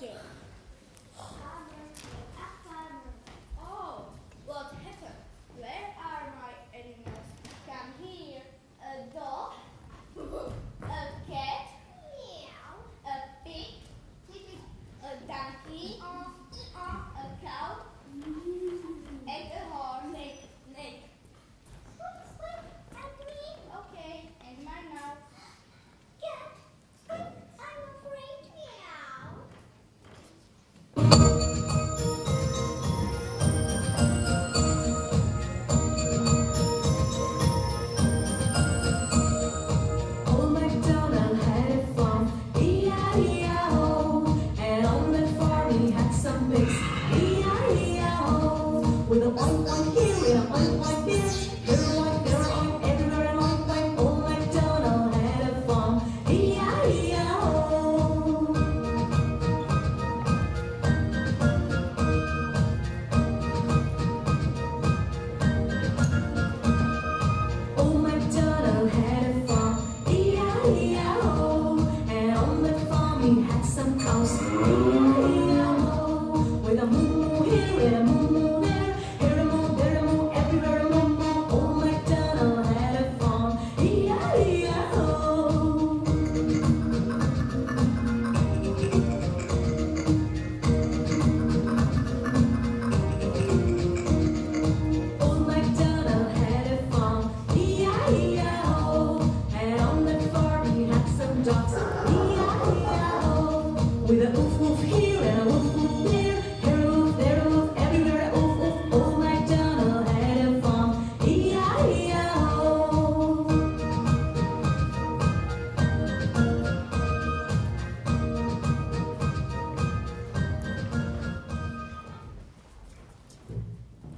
Okay.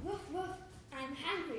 Woof woof, I'm hungry.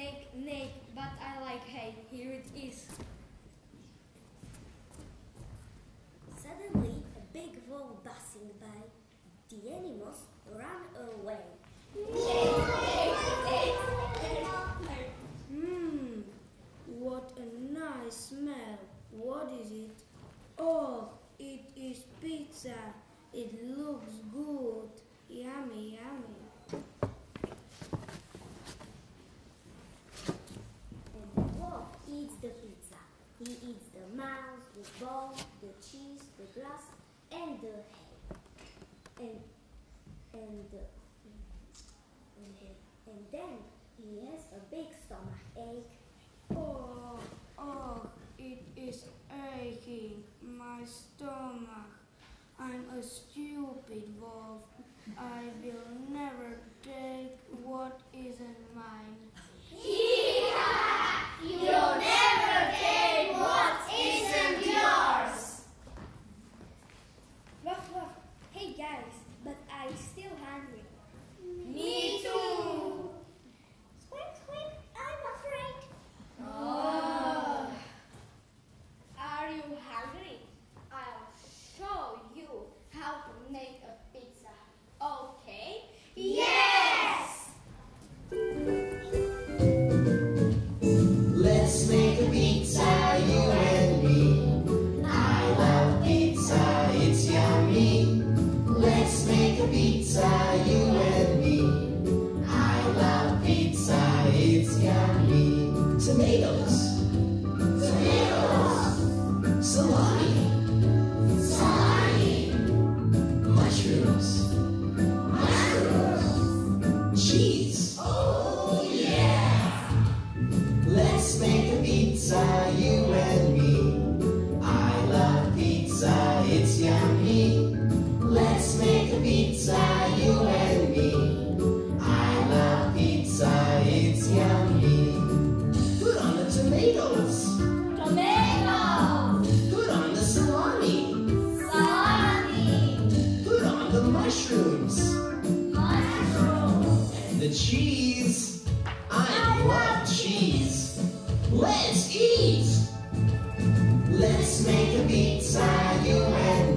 snake, but I like hay. Here it is. Suddenly, a big wolf passing by. The animals ball, the cheese, the grass, and the hay. And and and, and then he has a big stomach ache. Oh, oh, it is aching my stomach. I'm a stupid wolf. I will never take what isn't mine. Salami. Let's eat. Let's make a pizza, you and